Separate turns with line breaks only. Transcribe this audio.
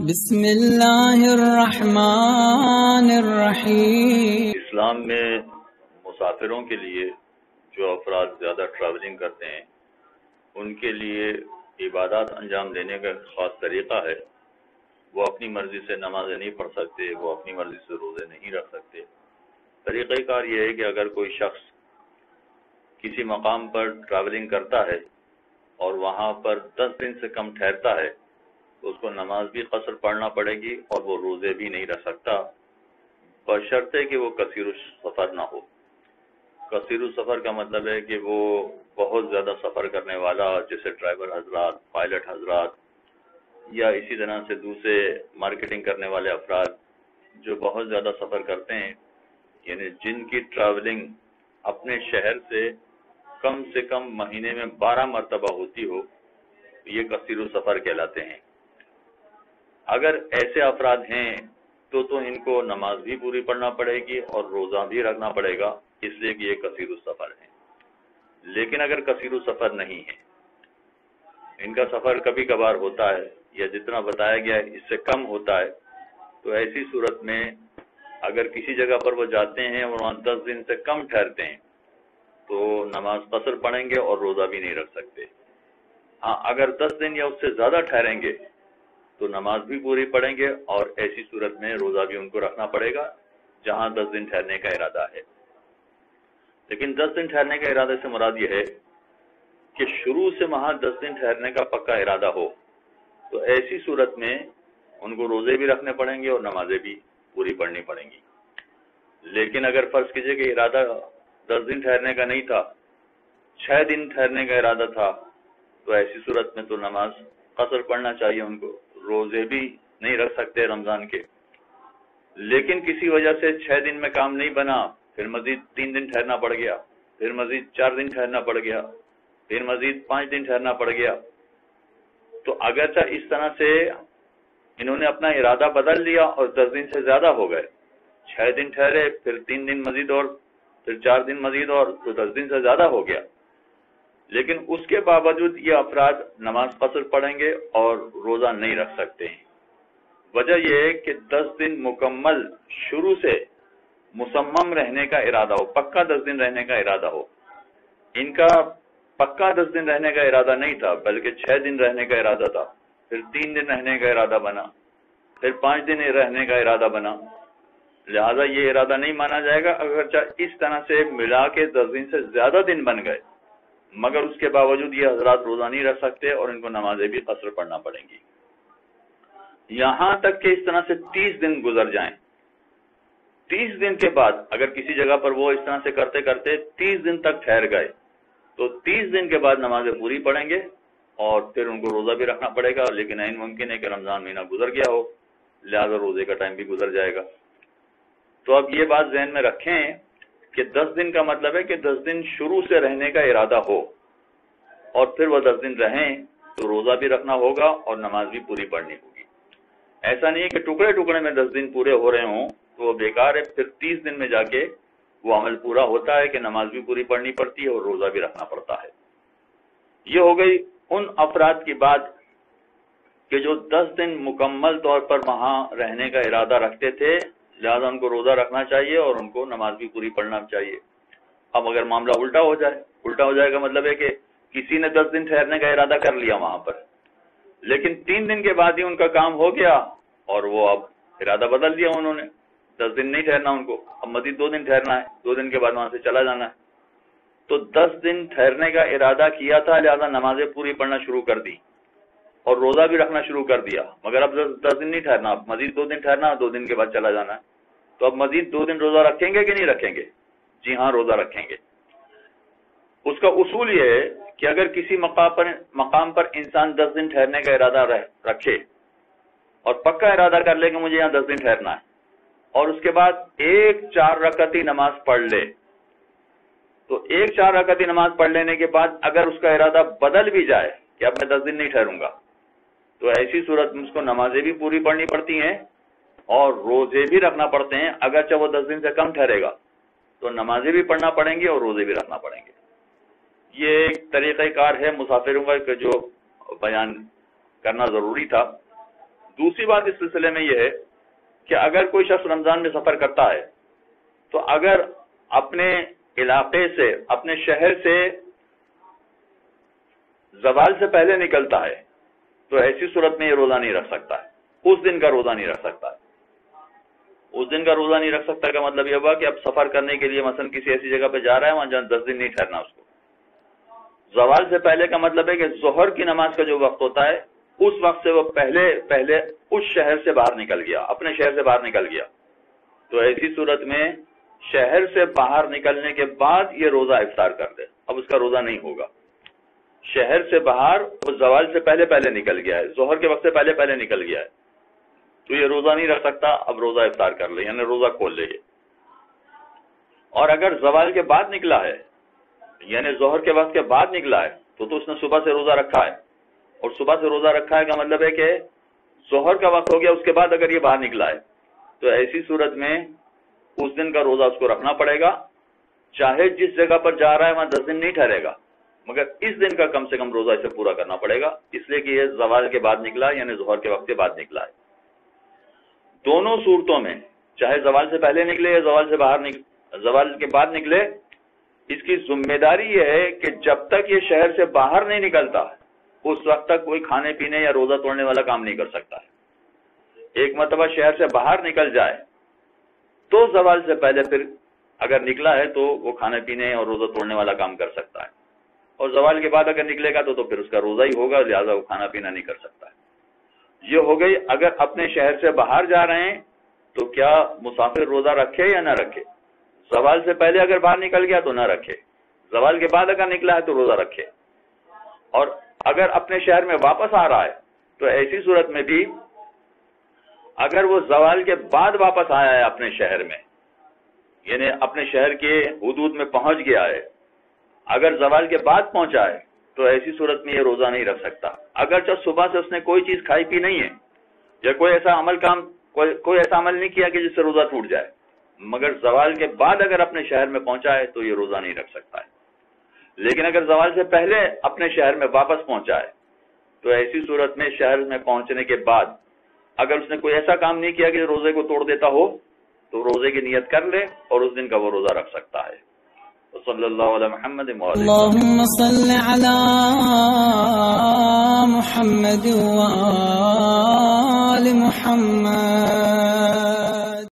بسم اللہ الرحمن الرحیم۔
اسلام میں مسافروں کے لیے جو افراد زیادہ ٹریولنگ کرتے ہیں، ان کے لیے عبادات انجام دینے کا خاص طریقہ ہے۔ وہ اپنی مرضی سے نمازیں نہیں پڑھ سکتے، وہ اپنی مرضی سے روزے نہیں رکھ سکتے۔ طریقہ کار یہ ہے کہ اگر کوئی شخص کسی مقام پر ٹریولنگ کرتا ہے اور وہاں پر دس دن سے کم ٹھہرتا ہے اس کو نماز بھی قصر پڑھنا پڑے گی اور وہ روزے بھی نہیں رہ سکتا۔ بشرطے کہ وہ کثیر سفر نہ ہو۔ کثیر سفر کا مطلب ہے کہ وہ بہت زیادہ سفر کرنے والا، جیسے ڈرائیور حضرات، پائلٹ حضرات یا اسی طرح سے دوسرے مارکیٹنگ کرنے والے افراد جو بہت زیادہ سفر کرتے ہیں یعنی جن کی ٹریولنگ اپنے شہر سے کم سے کم مہینے میں بارہ مرتبہ ہوتی ہو، یہ کثیر سفر کہلاتے ہیں۔ اگر ایسے افراد ہیں تو تو ان کو نماز بھی پوری پڑھنا پڑے گی اور روزہ بھی رکھنا پڑے گا، اس لیے کہ یہ کثیر السفر ہے لیکن اگر کثیر السفر نہیں ہے، ان کا سفر کبھی کبھار ہوتا ہے یا جتنا بتایا گیا ہے، اس سے کم ہوتا ہے، تو ایسی صورت میں اگر کسی جگہ پر وہ جاتے ہیں اور وہاں دس دن سے کم ٹھہرتے ہیں، تو نماز قصر پڑھیں گے اور روزہ بھی نہیں رکھ سکتے۔ ہاں اگر دس دن یا اس سے زیادہ ٹھہریں گے تو نماز بھی پوری پڑھیں گے اور ایسی صورت میں روزہ بھی ان کو رکھنا پڑے گا جہاں دس دن ٹھہرنے کا ارادہ ہے۔ لیکن دس دن ٹھہرنے کا ارادہ سے مراد یہ ہے کہ شروع سے وہاں دس دن ٹھہرنے کا پکا ارادہ ہو، تو ایسی صورت میں ان کو روزے بھی رکھنے پڑیں گے اور نمازیں بھی پوری پڑھنی پڑیں گی۔ لیکن اگر فرض کیجیے کہ ارادہ دس دن ٹھہرنے کا نہیں تھا، چھ دن ٹھہرنے کا ارادہ تھا، تو ایسی صورت میں تو نماز قصر پڑھنا چاہیے ان کو۔ روزے بھی نہیں رکھ سکتے رمضان کے۔ لیکن کسی وجہ سے چھ دن میں کام نہیں بنا، پھر مزید تین دن ٹھہرنا پڑ گیا، پھر مزید چار دن ٹھہرنا پڑ گیا، پھر مزید پانچ دن ٹھہرنا پڑ گیا۔ تو اگرچہ اس طرح سے انہوں نے اپنا ارادہ بدل لیا اور دس دن سے زیادہ ہو گئے۔ چھ دن ٹھہرے، پھر تین دن مزید اور، پھر چار دن مزید اور، تو دس دن سے زیادہ ہو گیا۔ لیکن اس کے باوجود یہ افراد نماز قصر پڑھیں گے اور روزہ نہیں رکھ سکتے ہیں۔ وجہ یہ ہے کہ دس دن مکمل شروع سے مسمم رہنے کا ارادہ ہو، پکا دس دن رہنے کا ارادہ ہو۔ ان کا پکا دس دن رہنے کا ارادہ نہیں تھا، بلکہ چھ دن رہنے کا ارادہ تھا۔ پھر تین دن رہنے کا ارادہ بنا، پھر پانچ دن رہنے کا ارادہ بنا۔ لہذا یہ ارادہ نہیں مانا جائے گا، اگرچہ اس طرح سے ملا کے دس دن سے زیادہ دن بن گئے۔ مگر اس کے باوجود یہ حضرات روزہ نہیں رکھ سکتے اور ان کو نمازیں بھی قصر پڑھنا پڑیں گی۔ یہاں تک کہ اس طرح سے تیس دن گزر جائیں۔ تیس دن کے بعد اگر کسی جگہ پر وہ اس طرح سے کرتے کرتے تیس دن تک ٹھہر گئے، تو تیس دن کے بعد نمازیں پوری پڑھیں گے اور پھر ان کو روزہ بھی رکھنا پڑے گا، لیکن این ممکن ہے کہ رمضان مہینہ گزر گیا ہو، لہذا روزے کا ٹائم بھی گزر جائے گا۔ تو اب یہ بات ذہن میں رکھیں کہ دس دن کا مطلب ہے کہ دس دن شروع سے رہنے کا ارادہ ہو اور پھر وہ دس دن رہیں تو روزہ بھی رکھنا ہوگا اور نماز بھی پوری پڑھنی ہوگی۔ ایسا نہیں ہے کہ ٹکڑے ٹکڑے میں دس دن پورے ہو رہے ہوں تو وہ بیکار ہے، پھر تیس دن میں جا کے وہ عمل پورا ہوتا ہے کہ نماز بھی پوری پڑھنی پڑتی ہے اور روزہ بھی رکھنا پڑتا ہے۔ یہ ہو گئی ان افراد کی بات کہ جو دس دن مکمل طور پر وہاں رہنے کا ارادہ رکھتے تھے لہٰذا ان کو روزہ رکھنا چاہیے اور ان کو نماز بھی پوری پڑھنا چاہیے۔ اب اگر معاملہ الٹا ہو جائے، الٹا ہو جائے گا مطلب ہے کہ کسی نے دس دن ٹھہرنے کا ارادہ کر لیا وہاں پر، لیکن تین دن کے بعد ہی ان کا کام ہو گیا اور وہ اب ارادہ بدل دیا انہوں نے۔ دس دن نہیں ٹھہرنا ان کو، اب مزید دو دن ٹھہرنا ہے، دو دن کے بعد وہاں سے چلا جانا ہے۔ تو دس دن ٹھہرنے کا ارادہ کیا تھا، لہٰذا نمازیں پوری پڑھنا شروع کر دی۔ اور روزہ بھی رکھنا شروع کر دیا۔ مگر اب دس دن نہیں ٹھہرنا، اب مزید دو دن ٹھہرنا، دو دن کے بعد چلا جانا۔ ہے تو اب مزید دو دن روزہ رکھیں گے کہ نہیں رکھیں گے؟ جی ہاں روزہ رکھیں گے۔ اس کا اصول یہ ہے کہ اگر کسی مقام پر مقام پر انسان دس دن ٹھہرنے کا ارادہ رکھے اور پکا ارادہ کر لے کہ مجھے یہاں دس دن ٹھہرنا ہے اور اس کے بعد ایک چار رکعتی نماز پڑھ لے، تو ایک چار رکعتی نماز پڑھ لینے کے بعد اگر اس کا ارادہ بدل بھی جائے کہ اب میں دس دن نہیں ٹھہروں گا تو ایسی صورت میں اس کو نمازیں بھی پوری پڑھنی پڑتی ہیں اور روزے بھی رکھنا پڑتے ہیں، اگرچہ وہ دس دن سے کم ٹھہرے گا۔ تو نمازیں بھی پڑھنا پڑیں گی اور روزے بھی رکھنا پڑیں گے۔ یہ ایک طریقہ کار ہے مسافروں کا جو بیان کرنا ضروری تھا۔ دوسری بات اس سلسلے میں یہ ہے کہ اگر کوئی شخص رمضان میں سفر کرتا ہے، تو اگر اپنے علاقے سے، اپنے شہر سے زوال سے پہلے نکلتا ہے تو ایسی صورت میں یہ روزہ نہیں رکھ سکتا۔ ہے اس دن کا روزہ نہیں رکھ سکتا۔ ہے اس دن کا روزہ نہیں رکھ سکتا کا مطلب یہ ہوا کہ اب سفر کرنے کے لیے مثلا کسی ایسی جگہ پہ جا رہا ہے، وہاں جہاں دس دن نہیں ٹھہرنا اس کو۔ زوال سے پہلے کا مطلب ہے کہ ظہر کی نماز کا جو وقت ہوتا ہے، اس وقت سے وہ پہلے پہلے اس شہر سے باہر نکل گیا، اپنے شہر سے باہر نکل گیا۔ تو ایسی صورت میں شہر سے باہر نکلنے کے بعد یہ روزہ افطار کر دے۔ اب اس کا روزہ نہیں ہوگا۔ شہر سے باہر وہ زوال سے پہلے پہلے نکل گیا ہے، ظہر کے وقت سے پہلے پہلے نکل گیا ہے۔ تو یہ روزہ نہیں رکھ سکتا، اب روزہ افطار کر لے یعنی روزہ کھول لے اور اگر زوال کے بعد نکلا ہے یعنی ظہر کے وقت کے بعد نکلا ہے، تو تو اس نے صبح سے روزہ رکھا ہے۔ اور صبح سے روزہ رکھا ہے کا مطلب ہے کہ ظہر کا وقت ہو گیا، اس کے بعد اگر یہ باہر نکلا ہے، تو ایسی صورت میں اس دن کا روزہ اس کو رکھنا پڑے گا۔ چاہے جس جگہ پر جا رہا ہے، وہاں دس دن نہیں ٹھہرے گا۔ مگر اس دن کا کم سے کم روزہ اسے پورا کرنا پڑے گا۔ اس لیے کہ یہ زوال کے بعد نکلا یعنی ظہر کے وقت کے بعد نکلا ہے۔ دونوں صورتوں میں چاہے زوال سے پہلے نکلے یا زوال سے باہر نکلے زوال کے بعد نکلے، اس کی ذمہ داری یہ ہے کہ جب تک یہ شہر سے باہر نہیں نکلتا، اس وقت تک کوئی کھانے پینے یا روزہ توڑنے والا کام نہیں کر سکتا ہے۔ ایک مرتبہ شہر سے باہر نکل جائے تو زوال سے پہلے پھر اگر نکلا ہے تو وہ کھانے پینے اور روزہ توڑنے والا کام کر سکتا ہے۔ اور زوال کے بعد اگر نکلے گا تو تو پھر اس کا روزہ ہی ہوگا، لہٰذا وہ کھانا پینا نہیں کر سکتا۔ ہے یہ ہو گئی، اگر اپنے شہر سے باہر جا رہے ہیں، تو کیا مسافر روزہ رکھے یا نہ رکھے؟ زوال سے پہلے اگر باہر نکل گیا تو نہ رکھے۔ زوال کے بعد اگر نکلا ہے تو روزہ رکھے۔ اور اگر اپنے شہر میں واپس آ رہا ہے، تو ایسی صورت میں بھی اگر وہ زوال کے بعد واپس آیا ہے اپنے شہر میں یعنی اپنے شہر کے حدود میں پہنچ گیا ہے اگر زوال کے بعد پہنچا ہے تو ایسی صورت میں یہ روزہ نہیں رکھ سکتا۔ اگرچہ صبح سے اس نے کوئی چیز کھائی پی نہیں ہے، یا کوئی ایسا عمل کام، کوئی کوئی ایسا عمل نہیں کیا کہ جس سے روزہ ٹوٹ جائے۔ مگر زوال کے بعد اگر اپنے شہر میں پہنچا ہے تو یہ روزہ نہیں رکھ سکتا ہے۔ لیکن اگر زوال سے پہلے اپنے شہر میں واپس پہنچا ہے تو ایسی صورت میں شہر میں پہنچنے کے بعد اگر اس نے کوئی ایسا کام نہیں کیا کہ روزے کو توڑ دیتا ہو، تو روزے کی نیت کر لے اور اس دن کا وہ روزہ رکھ سکتا ہے۔ وصلى الله على محمد وعلى
اللهم صل على محمد وآل محمد.